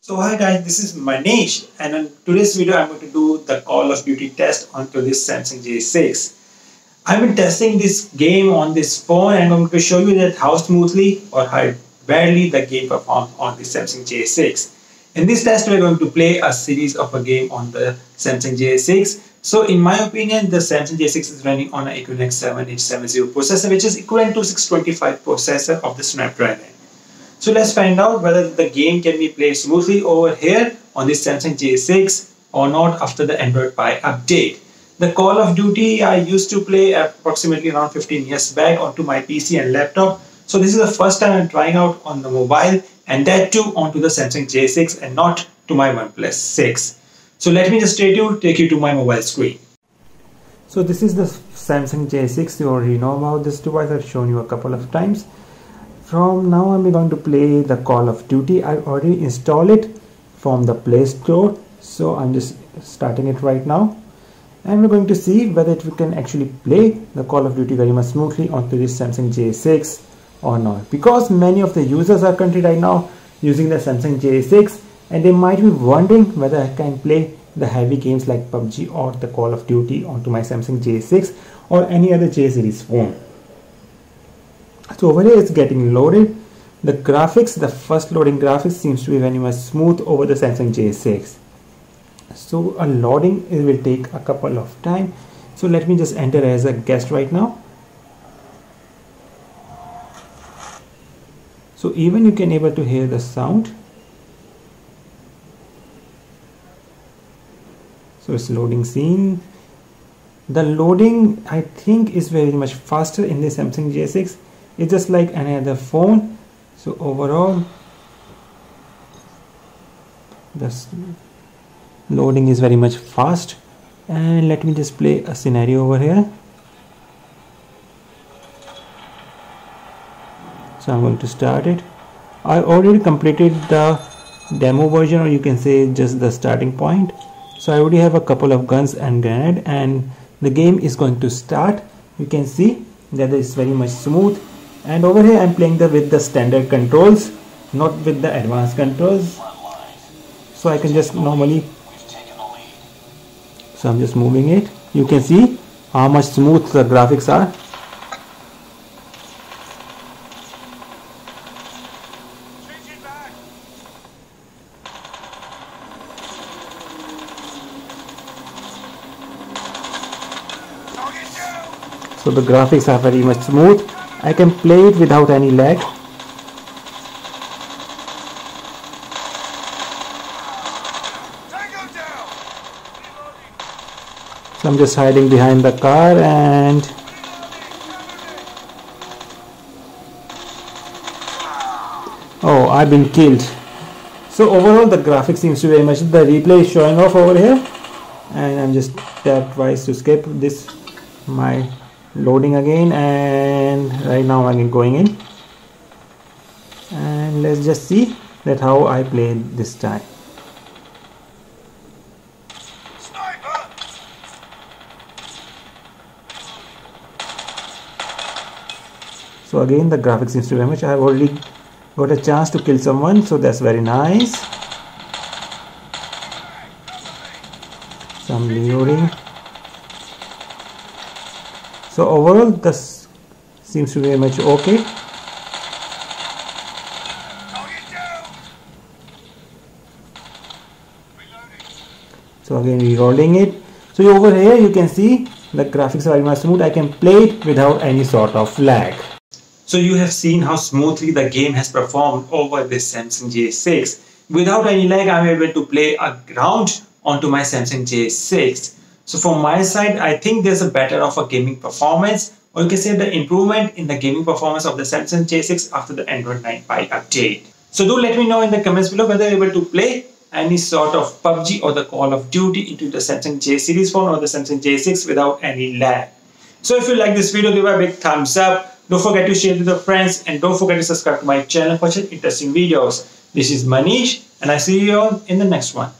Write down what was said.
So hi guys, this is Manish and in today's video I'm going to do the Call of Duty test onto this Samsung J6. I've been testing this game on this phone and I'm going to show you that how smoothly or how badly the game performs on the Samsung J6. In this test we're going to play a series of a game on the Samsung J6. So in my opinion the Samsung J6 is running on an Exynos 7870 processor which is equivalent to 625 processor of the Snapdragon. So let's find out whether the game can be played smoothly over here on this Samsung J6 or not after the Android Pie update. The Call of Duty I used to play approximately around 15 years back onto my PC and laptop. So this is the first time I'm trying out on the mobile and that too onto the Samsung J6 and not to my OnePlus 6. So let me just take you, take you to my mobile screen. So this is the Samsung J6. You already know about this device. I've shown you a couple of times from now I'm going to play the Call of Duty. I already installed it from the Play Store so I'm just starting it right now. And we're going to see whether we can actually play the Call of Duty very much smoothly onto this Samsung J6 or not. Because many of the users are currently right now using the Samsung J6 and they might be wondering whether I can play the heavy games like PUBG or the Call of Duty onto my Samsung J6 or any other J series phone so over here it's getting loaded. The graphics the first loading graphics seems to be very much smooth over the Samsung J6 so a loading it will take a couple of time. So let me just enter as a guest right now. So even you can able to hear the sound. So it's loading scene. The loading I think is very much faster in the Samsung J6 it's just like any other phone. So overall the loading is very much fast. And let me just play a scenario over here. So I'm going to start it. I already completed the demo version or you can say just the starting point. So I already have a couple of guns and grenade and the game is going to start. You can see that it's very much smooth and over here I'm playing the with the standard controls not with the advanced controls. So I can just normally so I'm just moving it. You can see how much smooth the graphics are. So the graphics are very much smooth I can play it without any lag. So I'm just hiding behind the car and oh I've been killed. So overall the graphics seems to be very much the replay is showing off over here. And I'm just tap twice to skip this my loading again and right now I'm going in. And let's just see that how I play this time. So again the graphics seems to much I have already got a chance to kill someone so that's very nice. Some reloading so overall this seems to be much okay. So again re-rolling it. So over here you can see the graphics are very smooth. I can play it without any sort of lag. So you have seen how smoothly the game has performed over this Samsung J6 without any lag I'm able to play a round onto my Samsung J6 so from my side, I think there's a better of a gaming performance or you can say the improvement in the gaming performance of the Samsung J6 after the Android 9 Pie update. So do let me know in the comments below whether you're able to play any sort of PUBG or the Call of Duty into the Samsung J series phone or the Samsung J6 without any lag. So if you like this video, give a big thumbs up. Don't forget to share it with your friends and don't forget to subscribe to my channel for such interesting videos. This is Manish and I see you all in the next one.